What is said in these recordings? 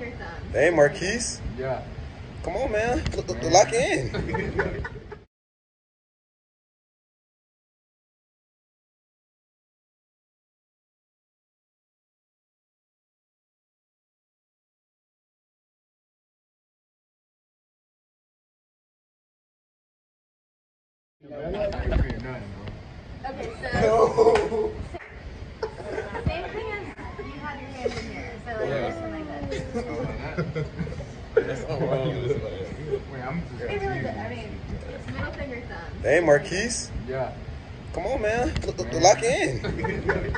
finger thumb. Hey, Marquise. Yeah. Come on, man. L- l- Lock in. Okay, so same thing as you have your hands in here. So like this one like that. Wait, I'm just. It. I mean, it's middle finger thumb. Hey, Marquise. Yeah. Come on, man. L- l- Lock in.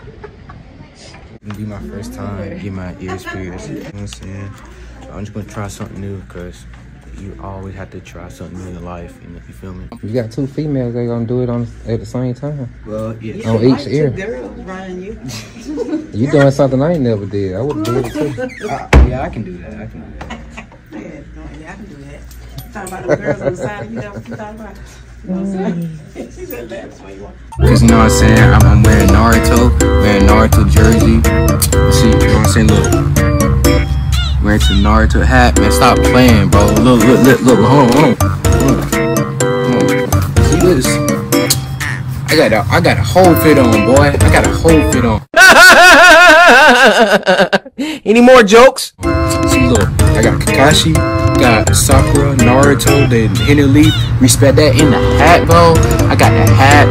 It'll be my first time get my ears pierced. You know what I'm saying? I'm just gonna try something new because you always have to try something new in life. You, know, you feel me? You got two females, they gonna do it on at the same time. Well, yeah. On each ear. girls around you. You doing something I ain't never did. I would do it too. yeah, I can do that. I can do that. Yeah, no, yeah, I can do that. Talking about the girls on the side of you, that what you talking about? You know what I'm saying? she said that's what you want. Cause you know what I'm saying? I'm, I'm wearing Naruto, wearing Naruto jersey. See, you know what I'm saying? Look. Some Naruto hat, man. Stop playing, bro. Look, look, look, look. Hold on, hold on. Hold on. See this? I got a, I got a whole fit on, boy. I got a whole fit on. Any more jokes? See, look, I got Kakashi, got Sakura, Naruto, the inner leaf. Respect that in the hat, bro. I got the hat,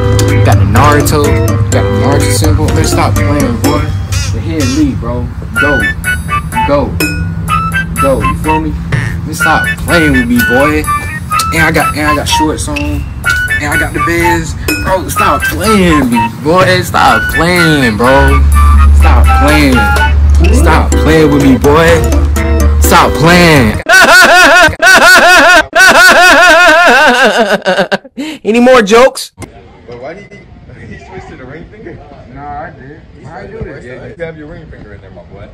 got the Naruto, got the Naruto symbol. Man, stop playing, boy. The hidden leaf, bro. Go, go, go. You feel me? Man, stop playing with me, boy. And I got, and I got shorts on, and I got the bands. Bro, stop playing with me, boy. Stop playing, bro. Stop playing. Stop playing with me, boy. Stop playing. Any more jokes? But why did he, he switch to the ring finger? No, I did. How you do this? Yeah, you have your ring finger in there, my boy.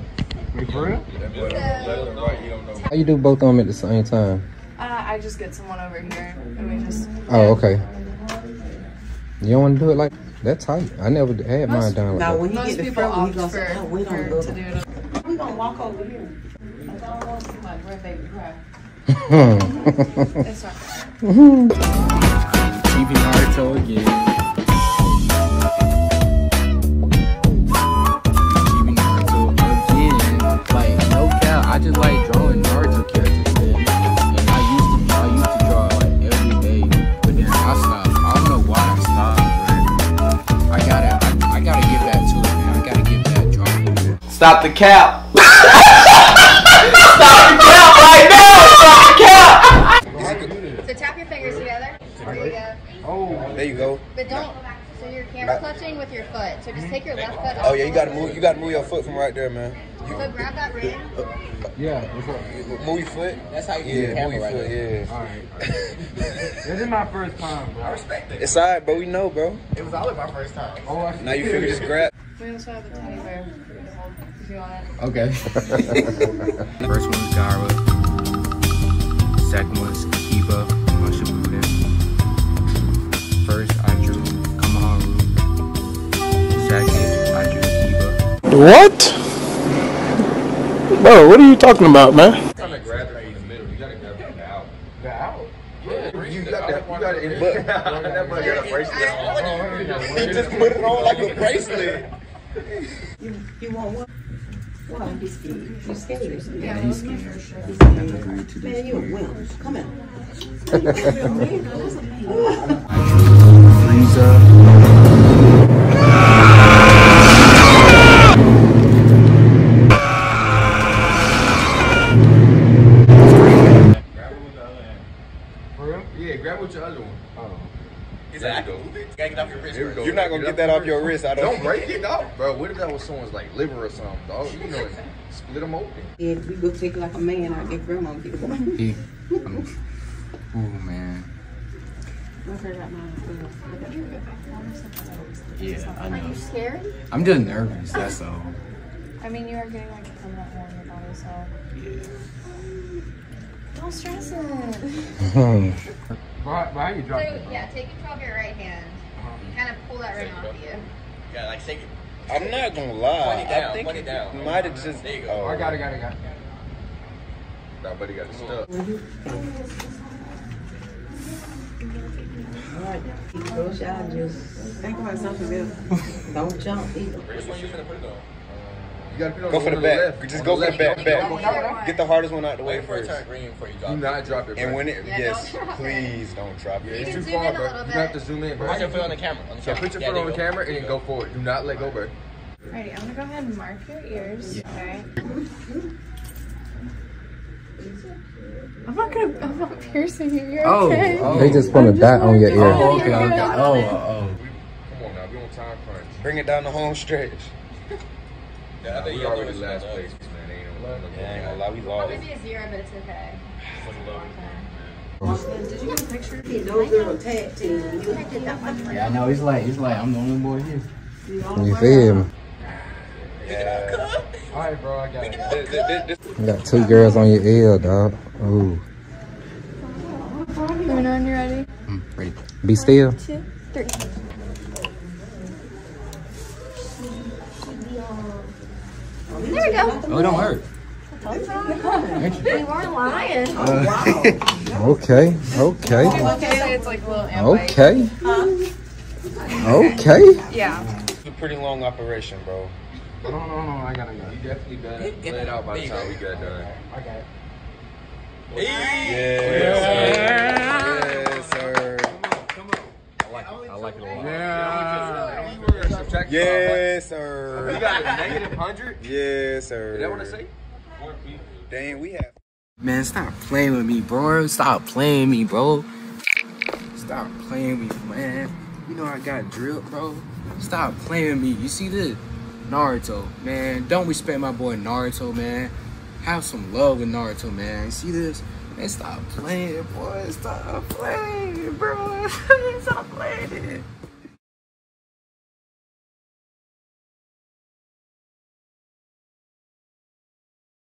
Wait, for real? That boy, left and right, you don't. How you do both of them at the same time? Uh, I just get someone over here and we just. Oh, okay. You don't want to do it like that tight. I never had mine Most- done Now, like when he Most get the people front, he opt gonna for, say, oh, wait on for the to other. do it. We gonna walk over here. I don't want to see my grandbaby cry. that. It's not. TV Naruto again. Stop the cap. Stop the cap right now. Stop the cap. So tap your fingers together. There you go. Oh, There you go. But don't. So you're camera clutching with your foot. So just take your left foot oh, off. Oh yeah, you gotta move. You gotta move your foot from right there, man. You So grab that ring. yeah. What's move your foot. That's how you Yeah, use the move camera your right foot. there. Yeah. All right. this is my first time, bro. I respect it. It's alright, but We know, bro. It was always my first time. Oh, I Now you figure just grab. We also have a teddy bear for you to hold if you want it. Okay. First one is Gaara. Second one is Kiba on Shippuden. First, I drew Kamaharu. Second, I drew Kiba. What? Bro, what are you talking about, man? trying to grab it in the middle. You gotta grab it out. The out. You got that. You got it. But that boy got a bracelet. He just put it on like a bracelet. You, you want what? Why? He's scared. He's scared. Yeah, he's scared. Man, you a wimp. Come here. Frieza. Grab it with the other hand. For real? Yeah, grab with your other one. Oh. He's like, I can move it. You gotta get off your wrist. Here we first. go. You're not gonna get that off your wrist. I don't. Don't break it, dog. Bro, what if that was someone's like liver or something, dog? You know, split them open. Yeah, we go take like a man I get grandma get one. He. Um, ooh, man. I forgot. Yeah, I know. Are you scared? I'm just nervous, that's all. I mean, you are getting like a permanent hole in your body, so Yeah. don't stress it. Why, why you So it? yeah, take control of your right hand. Uh-huh. Kind of pull that ring off of you. Yeah, like shake it. I'm not gonna lie. Point it down, I think point it down. Might have just. There you go. Oh. I got it, got it, got it. That buddy got the stuff. Alright, close your just think about something else. Don't jump either. Which one you finna put it on? You gotta put it on Go the for the back. Just go for the back. Back. Get the hardest one out the way Wait first. to turn green before you drop Do it. not drop it. And when it, Yeah, yes, don't please don't drop it. it's too far, bro. You have to zoom in, bro. Why don't you put it on the camera? On Yeah, put your foot on the camera and then go forward. Do not let go, bro. Alrighty, I'm gonna go ahead and mark your ears. Okay. I'm not gonna. I'm not piercing you. You're Oh, okay. oh. They just put a dot on your ear. Oh, okay, oh, okay. Oh, oh, oh. Come on now, we on time crunch. Bring it down the home stretch. Yeah, I think We you already already last last place, place. man. They ain't no- no- Yeah, I ain't gonna lie, we Probably lost. be a zero, but it's okay. Did you get a picture? Those girls tag team. You did that one. Yeah, I know. It's like it's like I'm the only boy here. You feel me? Yeah. Alright, bro, I got it. This- this- this- You got two girls on your ear, dog. Ooh. Let me know when you're ready. Mm, ready. Be still. Two, three. There we go. Oh, it don't hurt. We weren't lying. Uh, oh, okay. Okay. Okay. It's like a little Okay. Okay. Yeah. It's a pretty long operation, bro. No, no, no, I gotta go. You definitely better bled out by the time we get done. I got it. Yes, sir. Yes, sir. I like it a lot. Yeah. You were subtracting Yes, sir. Got a negative 100? Yes, sir. Is that what I say? Dang, we have. Man, stop playing with me, bro. Stop playing me, bro. Stop playing with me, man. You know I got drilled, bro. Stop playing with me. You see this? Naruto, man. Don't respect my boy Naruto, man. Have some love with Naruto, man. You see this? Man, stop playing, boy. Stop playing, bro. stop playing it.